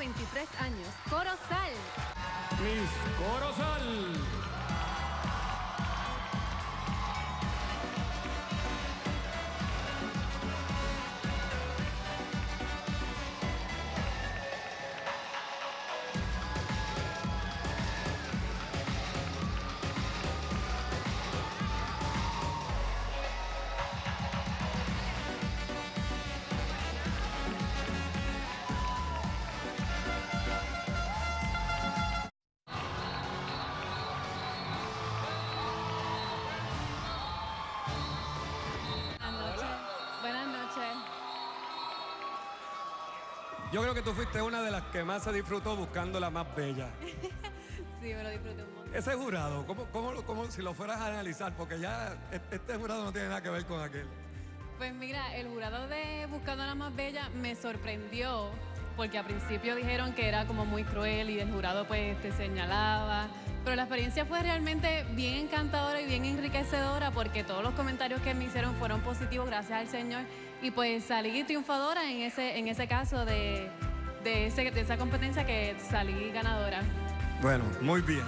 23 años. Corozal. Miss Corozal. Yo creo que tú fuiste una de las que más se disfrutó buscando la más bella. Sí, me lo disfruté un montón. Ese jurado, ¿cómo, cómo, lo- cómo- si lo fueras a analizar? Porque ya este jurado no tiene nada que ver con aquel. Pues mira, el jurado de Buscando a la Más Bella me sorprendió porque al principio dijeron que era como muy cruel y el jurado pues te señalaba. Pero la experiencia fue realmente bien encantadora y bien enriquecedora porque todos los comentarios que me hicieron fueron positivos, gracias al Señor. Y pues salí triunfadora en ese, en ese caso de, de, ese- de esa competencia que salí ganadora. Bueno, muy bien.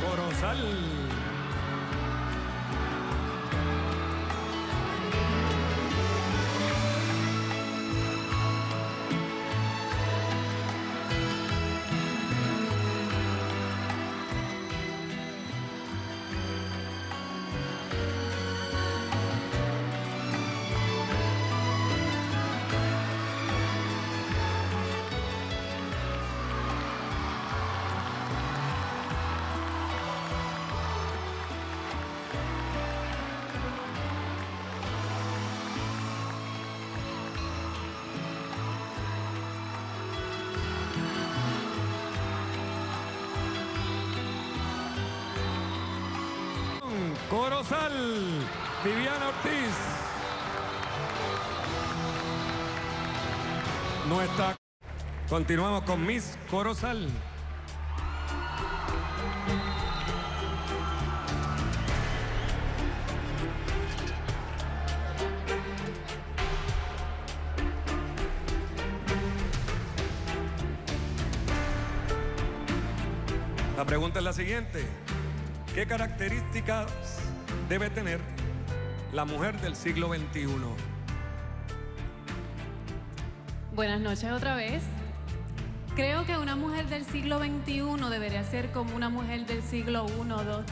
Corozal. Corozal. Viviana Ortiz. No está. Continuamos con Miss Corozal. La pregunta es la siguiente. ¿Qué características debe tener la mujer del siglo XXI? Buenas noches otra vez. Creo que una mujer del siglo XXI debería ser como una mujer del siglo I, II,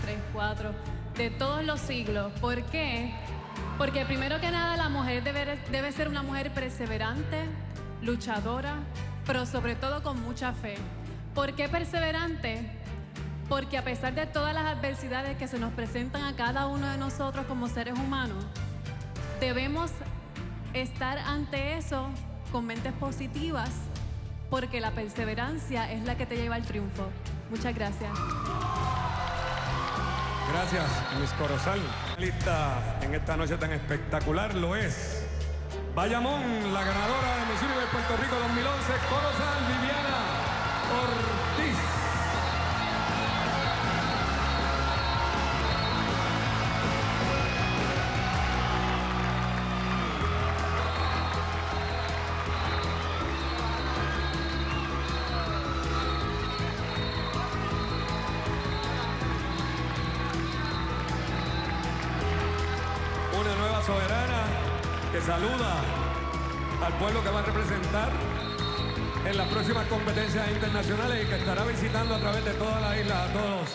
III, IV, de todos los siglos. ¿Por qué? Porque primero que nada la mujer debe, debe ser una mujer perseverante, luchadora, pero sobre todo con mucha fe. ¿Por qué perseverante? Porque a pesar de todas las adversidades que se nos presentan a cada uno de nosotros como seres humanos, debemos estar ante eso con mentes positivas, porque la perseverancia es la que te lleva al triunfo. Muchas gracias. Gracias, Miss Corozal. Lista en esta noche tan espectacular lo es. Bayamón, la ganadora de Miss Universe Puerto Rico 2011, Corozal Viviana Ortiz. Soberana que saluda al pueblo que va a representar en las próximas competencias internacionales y que estará visitando a través de toda la isla a todos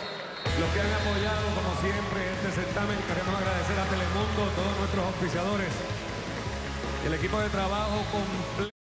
los que han apoyado como siempre este certamen. Queremos agradecer a Telemundo, todos nuestros auspiciadores el equipo de trabajo completo.